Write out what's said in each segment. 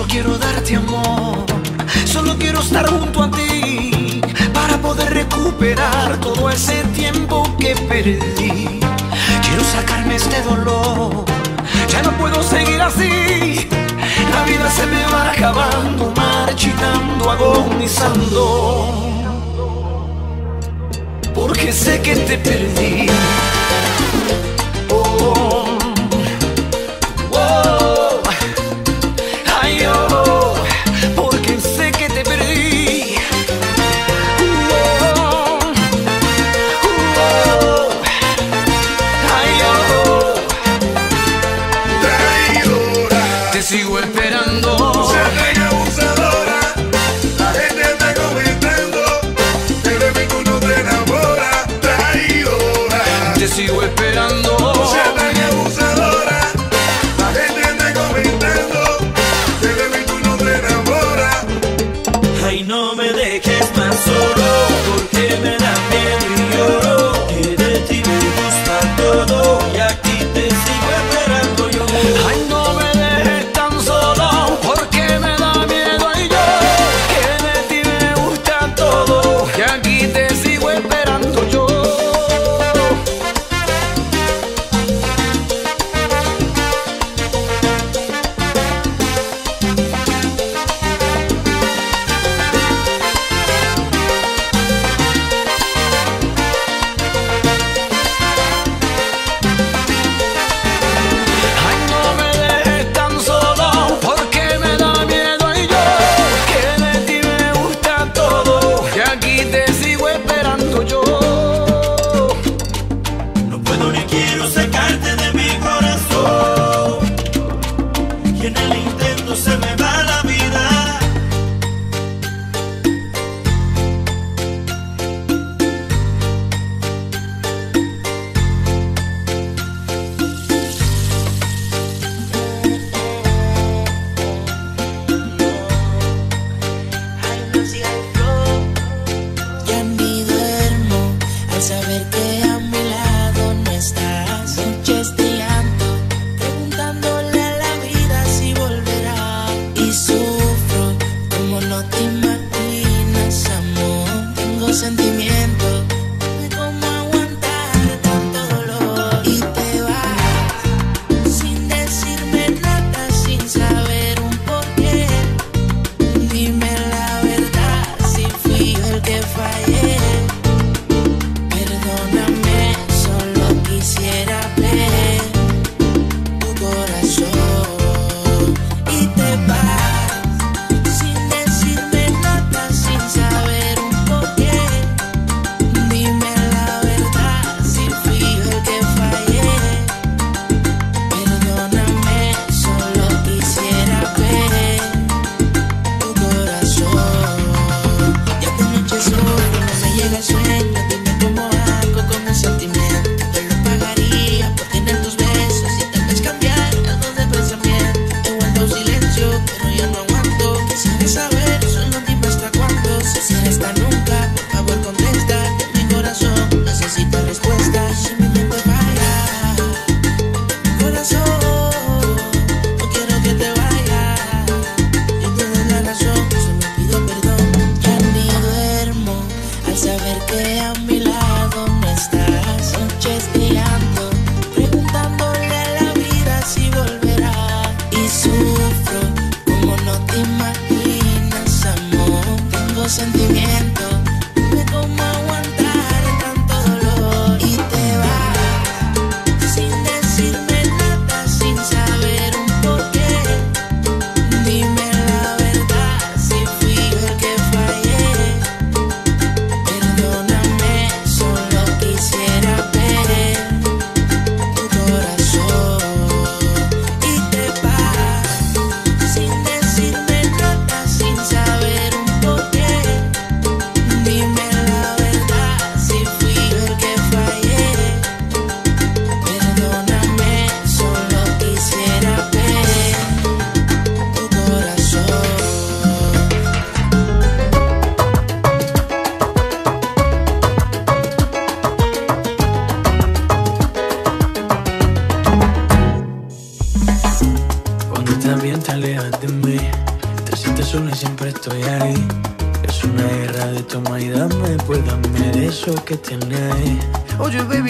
solo quiero darte amor, solo quiero estar junto a ti para poder recuperar todo ese tiempo que perdí. Quiero sacarme este dolor, ya no puedo seguir así. La vida se me va acabando, marchitando, agonizando. Porque sé que te perdí.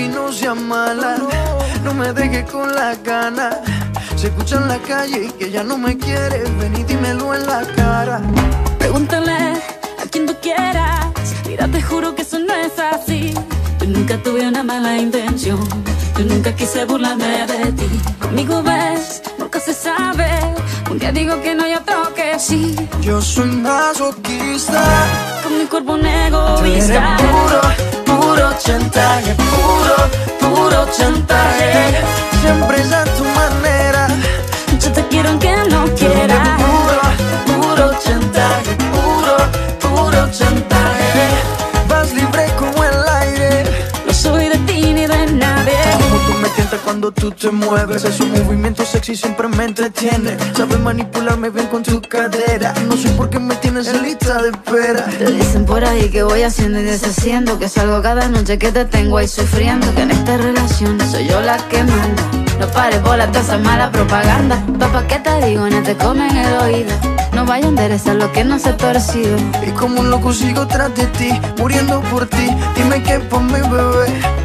Baby, no seas mala. No me dejes con la gana. Se escucha en la calle y que ya no me quieres. Ven y dímelo en la cara. Pregúntale a quien tú quieras. Mira, te juro que eso no es así. Yo nunca tuve una mala intención. Yo nunca quise burlarme de ti. Conmigo ves, nunca se sabe. Un día digo que no hay otro que sí. Yo soy masoquista. Con mi cuerpo un Tú eres egoísta. puro, puro chantaje. Puro, puro chantaje. Cuando tú te mueves. Esos movimientos sexy siempre me entretiene. Sabes manipularme bien con tu cadera. No sé por qué me tienes en lista de espera. Te dicen por ahí que voy haciendo y deshaciendo Que salgo cada noche que te tengo ahí sufriendo Que en esta relación soy yo la que manda. No pares bola toda esa mala propaganda. Papá, ¿qué te digo? No te comen el oído. No vaya a enderezar lo que no se torcido Y como un loco sigo tras de ti Muriendo por ti. Dime qué por mi bebé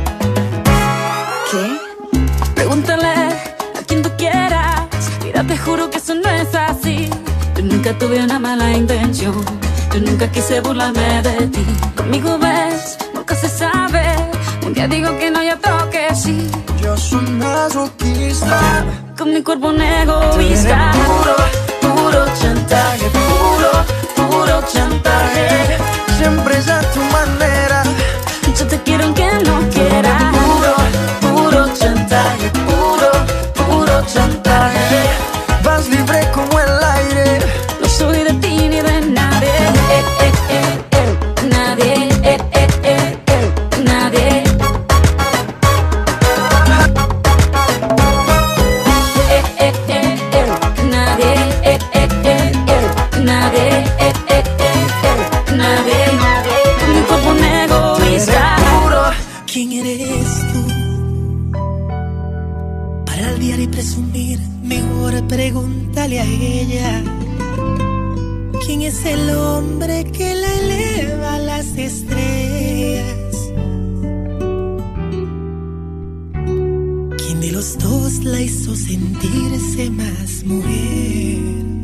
Mira, te juro que eso no es así. Yo nunca tuve una mala intención Yo nunca quise burlarme de ti. Conmigo ves, nunca se sabe Un día digo que no hay otro que sí. Yo soy masoquista. Con mi cuerpo un egoísta puro, puro chantaje Puro, puro chantaje. Siempre es a tu manera. Yo te quiero aunque no quieras de los dos la hizo sentirse más mujer?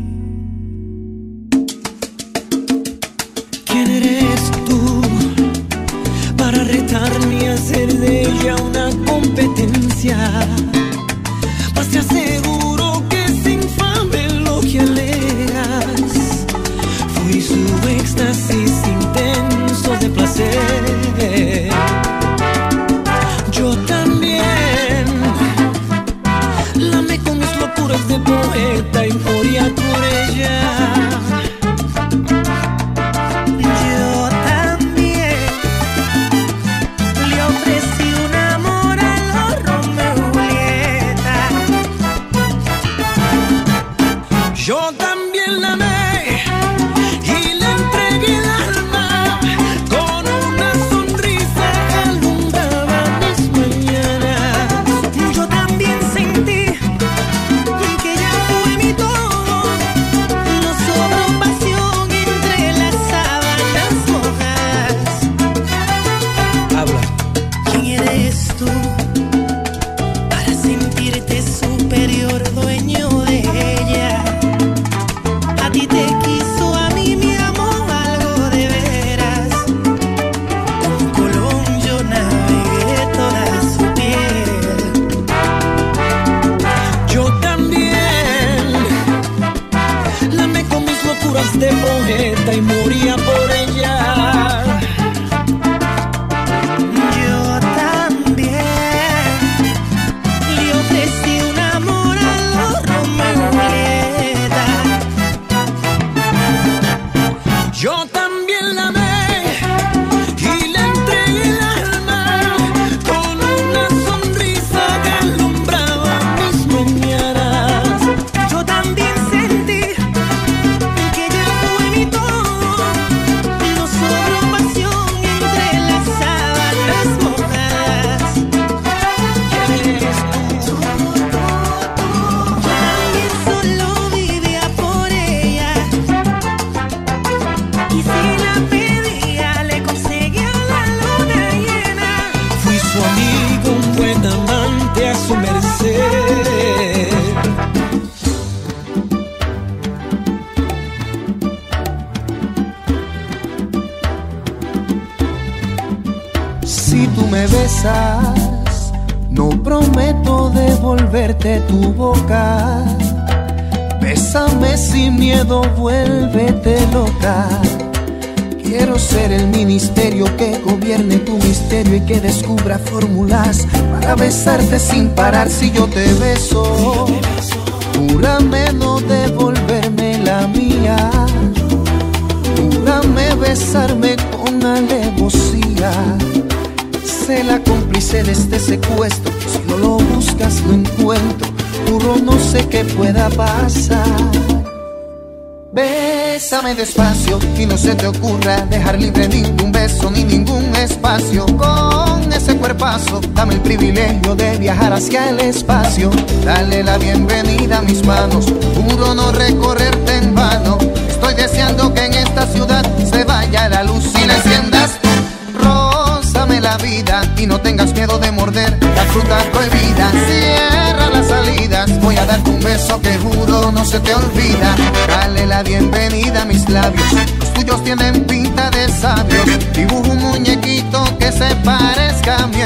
su amigo, un buen amante a su merced. Si tú me besas, no prometo devolverte tu boca. Bésame sin miedo, vuélvete loca Quiero ser el ministerio que gobierne tu misterio y que descubra fórmulas para besarte sin parar si yo te beso. Júrame no devolverme la mía. Júrame besarme con alevosía. Sé la cómplice de este secuestro. Si no lo buscas, no encuentro. Juro, no sé qué pueda pasar. Bésame despacio y no se te ocurra dejar libre ningún beso ni ningún espacio. Con ese cuerpazo, dame el privilegio de viajar hacia el espacio. Dale la bienvenida a mis manos, juro no recorrerte en vano. Estoy deseando que en esta ciudad se vaya la luz y la enciendas. La vida y no tengas miedo de morder la fruta prohibida. Cierra salidas, voy a darte un beso que juro no se te olvida. Dale la bienvenida a mis labios, los tuyos tienen pinta de sabios. Dibujo un muñequito que se parezca a mí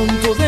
y de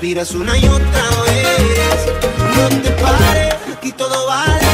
sabes, suspiras una y otra vez. No te pares, aquí todo vale.